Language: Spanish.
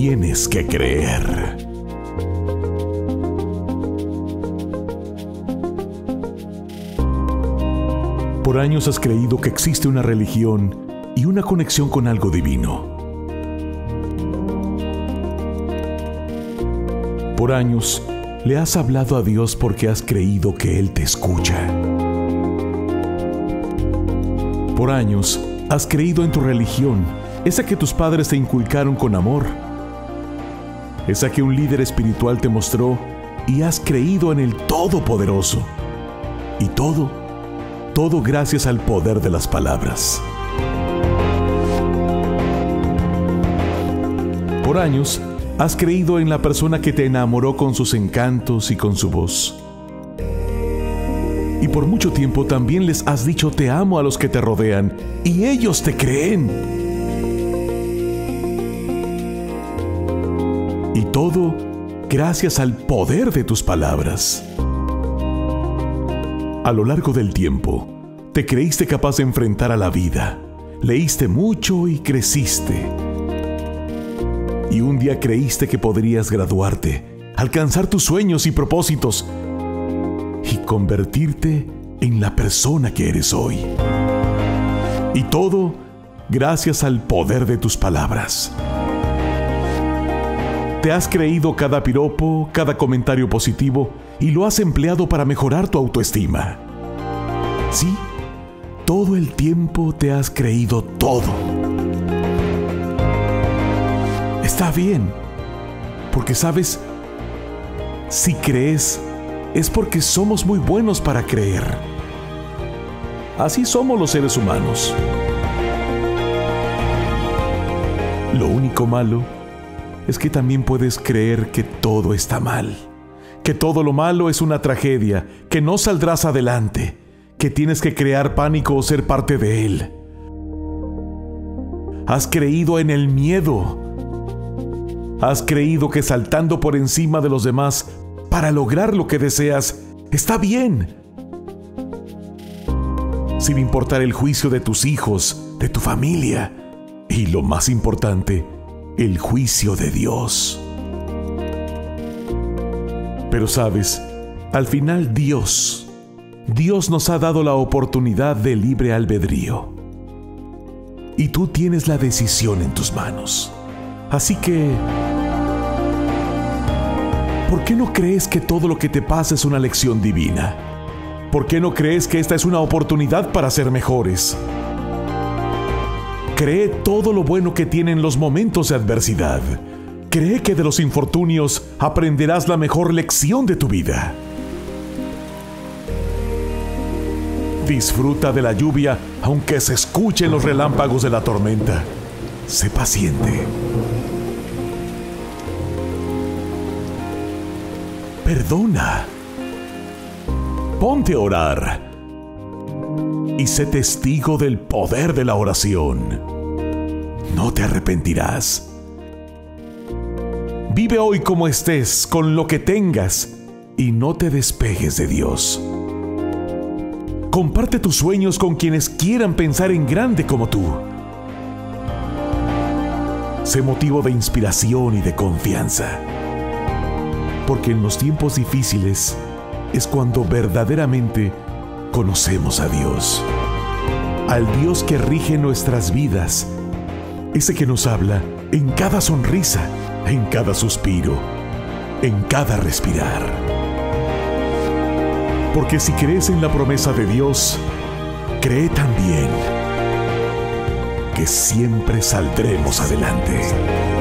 tienes que creer. Por años has creído que existe una religión y una conexión con algo divino. Por años le has hablado a Dios porque has creído que Él te escucha. Por años has creído en tu religión, esa que tus padres te inculcaron con amor, esa que un líder espiritual te mostró y has creído en el Todopoderoso. Y todo, todo gracias al poder de las palabras. Por años has creído en la persona que te enamoró con sus encantos y con su voz. Y por mucho tiempo también les has dicho te amo a los que te rodean y ellos te creen. Y todo gracias al poder de tus palabras. A lo largo del tiempo, te creíste capaz de enfrentar a la vida, leíste mucho y creciste. Y un día creíste que podrías graduarte, alcanzar tus sueños y propósitos y convertirte en la persona que eres hoy. Y todo gracias al poder de tus palabras. Te has creído cada piropo, cada comentario positivo y lo has empleado para mejorar tu autoestima. Sí, todo el tiempo te has creído todo. Está bien, porque sabes, si crees, es porque somos muy buenos para creer. Así somos los seres humanos. Lo único malo es que también puedes creer que todo está mal, que todo lo malo es una tragedia, que no saldrás adelante, que tienes que crear pánico o ser parte de él. Has creído en el miedo. Has creído que saltando por encima de los demás para lograr lo que deseas está bien. Sin importar el juicio de tus hijos, de tu familia y lo más importante, el juicio de Dios. Pero sabes, al final Dios, Dios nos ha dado la oportunidad de libre albedrío. Y tú tienes la decisión en tus manos. Así que, ¿por qué no crees que todo lo que te pasa es una lección divina? ¿Por qué no crees que esta es una oportunidad para ser mejores? Cree todo lo bueno que tienen los momentos de adversidad. Cree que de los infortunios aprenderás la mejor lección de tu vida. Disfruta de la lluvia aunque se escuchen los relámpagos de la tormenta. Sé paciente. Perdona. Ponte a orar. Y sé testigo del poder de la oración. No te arrepentirás. Vive hoy como estés, con lo que tengas, y no te despegues de Dios. Comparte tus sueños con quienes quieran pensar en grande como tú. Sé motivo de inspiración y de confianza. Porque en los tiempos difíciles es cuando verdaderamente conocemos a Dios. Al Dios que rige nuestras vidas. Ese que nos habla en cada sonrisa, en cada suspiro, en cada respirar. Porque si crees en la promesa de Dios, cree también que siempre saldremos adelante.